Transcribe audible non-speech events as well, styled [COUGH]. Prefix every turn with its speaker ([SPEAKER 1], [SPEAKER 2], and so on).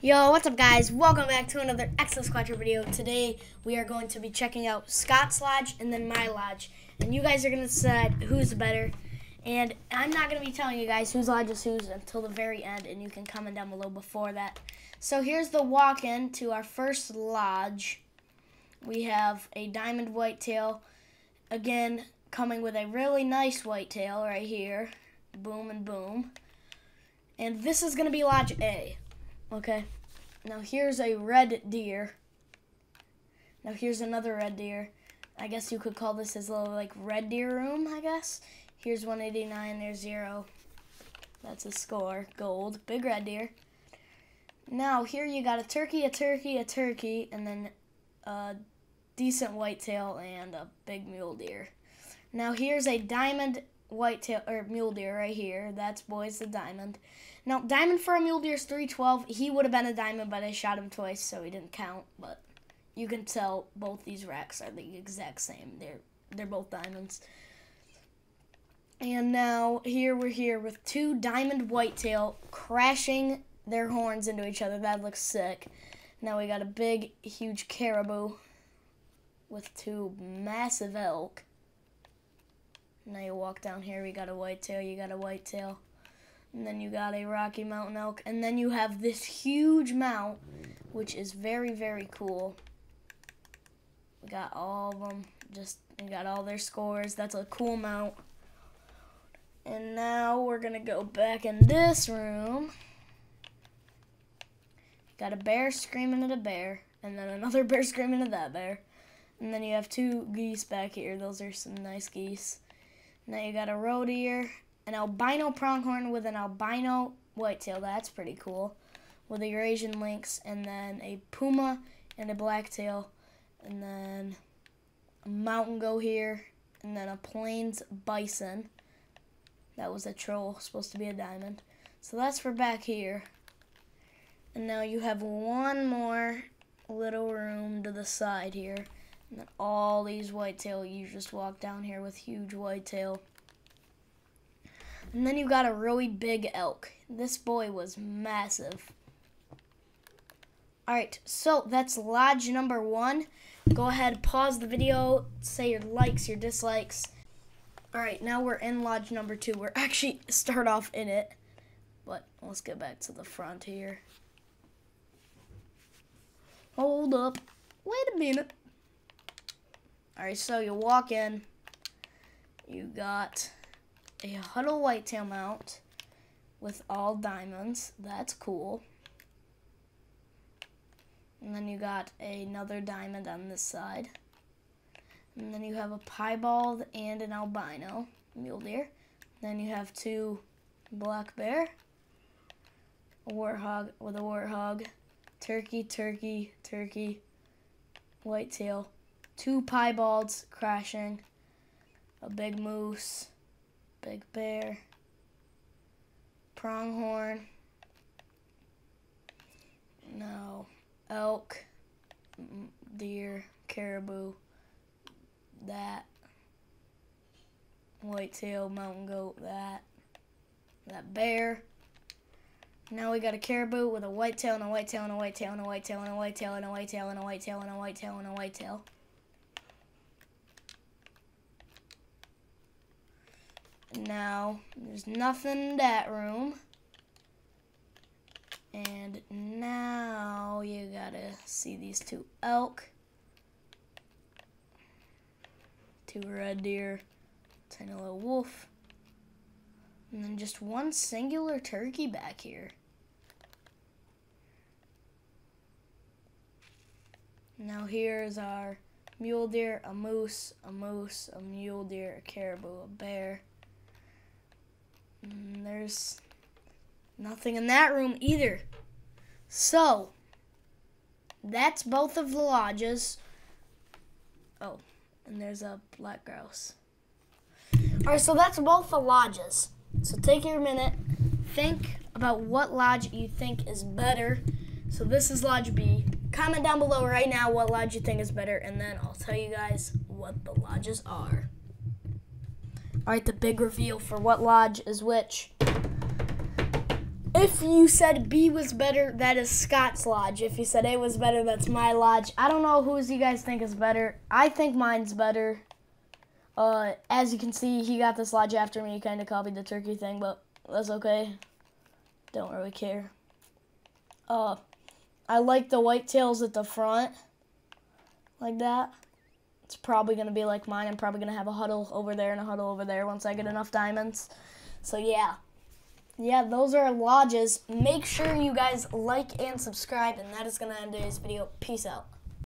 [SPEAKER 1] Yo, what's up guys? Welcome back to another Exo Squatcher video. Today we are going to be checking out Scott's Lodge and then my lodge. And you guys are going to decide who's better. And I'm not going to be telling you guys whose lodge is whose until the very end. And you can comment down below before that. So here's the walk-in to our first lodge. We have a diamond whitetail. Again, coming with a really nice whitetail right here. Boom and boom. And this is going to be Lodge A. Okay. Now here's a red deer. Now here's another red deer. I guess you could call this his little like red deer room, I guess. Here's 189, there's zero. That's a score. Gold. Big red deer. Now here you got a turkey, a turkey, a turkey, and then a decent whitetail and a big mule deer. Now here's a diamond whitetail or mule deer right here. That's boys the diamond. Now diamond for a mule deer is 312. He would have been a diamond, but I shot him twice, so he didn't count. But you can tell both these racks are the exact same. They're they're both diamonds. And now here we're here with two diamond whitetail crashing their horns into each other. That looks sick. Now we got a big, huge caribou with two massive elk. Now you walk down here, we got a whitetail, you got a whitetail. And then you got a Rocky Mountain elk. And then you have this huge mount, which is very, very cool. We got all of them. Just, we got all their scores. That's a cool mount. And now we're going to go back in this room. Got a bear screaming at a bear. And then another [LAUGHS] bear screaming at that bear. And then you have two geese back here. Those are some nice geese. Now you got a deer, an albino pronghorn with an albino whitetail. That's pretty cool. With a Eurasian lynx, and then a puma and a blacktail, and then a mountain goat here, and then a plains bison. That was a troll, supposed to be a diamond. So that's for back here. And now you have one more little room to the side here. And then all these whitetail, you just walk down here with huge whitetail. And then you got a really big elk. This boy was massive. Alright, so that's lodge number one. Go ahead, pause the video, say your likes, your dislikes. Alright, now we're in lodge number two. We're [LAUGHS] actually start off in it. But let's get back to the front here. Hold up. Wait a minute. Alright, so you walk in. You got a huddle whitetail mount with all diamonds. That's cool. And then you got another diamond on this side. And then you have a piebald and an albino mule deer. Then you have two black bear, a warthog with a warthog, turkey, turkey, turkey, whitetail, two piebalds crashing, a big moose, big bear, pronghorn, no, elk, deer, caribou, that, whitetail, mountain goat, that, that bear. Now we got a caribou with a whitetail and a whitetail and a whitetail and a whitetail and a whitetail and a whitetail and a whitetail and a whitetail and a whitetail. Now, there's nothing in that room. And now you gotta see these two elk, two red deer, tiny little wolf, and then just one singular turkey back here. Now here's our mule deer, a moose, a moose, a mule deer, a caribou, a bear, and there's nothing in that room either. So, that's both of the lodges. Oh, and there's a black grouse. All right, so that's both the lodges. So take your minute, think about what lodge you think is better. So this is Lodge B. Comment down below right now what lodge you think is better, and then I'll tell you guys what the lodges are. All right, the big reveal for what lodge is which. If you said B was better, that is Scott's lodge. If you said A was better, that's my lodge. I don't know whose you guys think is better. I think mine's better. Uh, as you can see, he got this lodge after me. He kind of copied the turkey thing, but that's okay. Don't really care. Uh, I like the white tails at the front, like that. It's probably going to be like mine. I'm probably going to have a huddle over there and a huddle over there once I get enough diamonds. So, yeah yeah, those are lodges. Make sure you guys like and subscribe, and that is going to end today's video. Peace out.